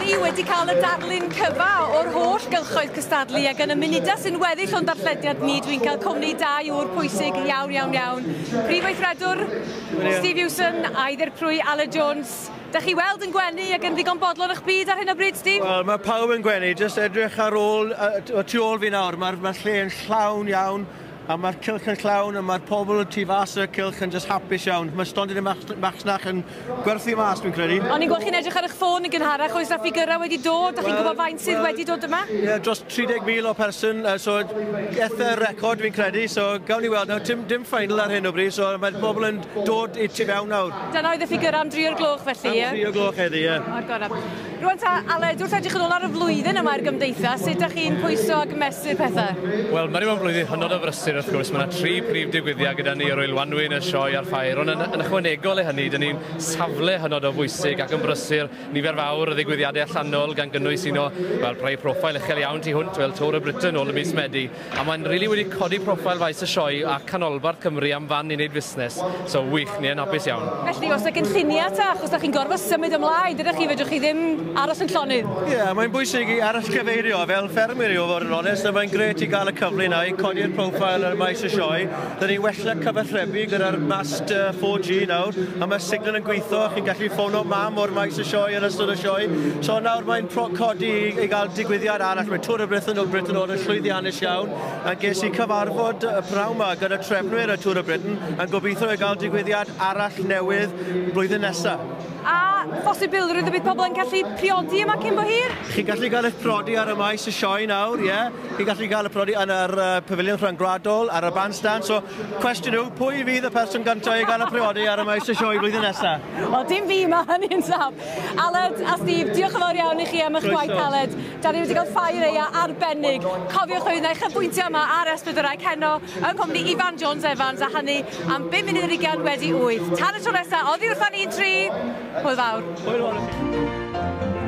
ni e wedi cael y darlun cyfa o'r holl gylchoedd cystadlu ac yn y munudau sy'n weddill o'n darllediad ni, dwi'n cael cwmni da yw'r pwysig iawn, iawn, iawn. Prif weithredwr, Steve Hewson, a Prwy, Crwy, Jones. Da chi weld yn gwenu ac yn ddigon bodlon eich byd ar hyn o bryd, Steve? Wel, mae pawb yn gwenu, jyst edrych ar ôl, tu ôl fi nawr, mae'r ma lle yn llawn iawn a mae'r cilch yn llawn, a mae'r pobl tu fas y cilch yn just hapus iawn. Mae stondin y Maxnach yn gwerthu mas, dwi'n credu. O'n i'n gweld chi'n edrych ar eich ffôn yn gynharach, oes na ffigurau wedi dod, Da chi'n gwybod faint sydd wedi dod yma? Ie, yeah, dros 30,000 o person, uh, so eitha record fi'n credu, so gawn ni weld nawr, dim, dim final ar hyn o bryd, so mae'r pobl yn dod i tu fewn nawr. Dyna oedd y ffigurau am dri o'r gloch felly, ie? Am dri o'r gloch heddi, ie. O'r. Rwan ta, Aled, wrth edrych yn ôl ar y flwyddyn yma i'r gymdeithas, sut ydych chi'n pwyso ag mesur pethau? Wel, mae'n rhywun blwyddyn hynod o frysur Llafur, wrth gwrs, mae yna tri prif digwyddiad gyda ni o'r Wylwanwyn, y sioe a'r ffair, ond yn, yn ychwanegol e hynny, dyn ni'n safle hynod o bwysig ac yn brysur nifer fawr y ddigwyddiadau allanol gan gynnwys un o fel rhai profil uchel iawn tu hwnt fel Tôr y Britain ôl y mis Medi. A mae'n rili really wedi codi profil faes y sioe a canolbarth Cymru am fan i wneud busnes, so wych ni yn hapus iawn. Felly, os ydych yn ta, achos da chi'n gorfod symud ymlaen, dydych chi fedrwch chi ddim aros yn llonydd? Ie, yeah, mae'n bwysig i arall cyfeirio fel ffermwyr i o fod yn onest, a mae'n gret i gael y cyfle na i codi'r profil ar maes y sioe. Dyn ni wella cyfathrebu gyda'r mast 4G nawr, a mae signal yn gweithio, chi'n gallu ffono mam o'r maes y sioe yn ystod y sioe. So nawr mae'n codi i, i gael digwyddiad arall. Mae Tŵr y Brithan o'r Britain o'r llwyddiannus iawn, a ges i cyfarfod y praw yma gyda trefnwyr y Tŵr y Britain, a gobeithio i gael digwyddiad arall newydd blwyddyn nesaf a phosibilrwydd y bydd pobl yn gallu priodi yma cyn bo hir? Chi'n gallu cael eich priodi ar y maes y sioe nawr, ie. Yeah. Chi'n gallu cael y priodi yn yr uh, pavilion rhyngwladol ar y bandstand. So, cwestiwn nhw, pwy fydd y person gyntaf i gael y priodi ar y maes y sioe blwyddyn nesaf? O, dim fi mae hynny'n saf. Aled a Steve, diolch yn fawr iawn i chi am eich gwaith, Aled. Da ni wedi cael ffair eia arbennig. Cofiwch oedd eich ypwyntio yma ar S4 Ceno yn cwmni Ifan Jones Evans a hynny am 5 munud ar 20 wedi 8. Tan y tro nesaf, oddi wrthan ni'n tri, without. without.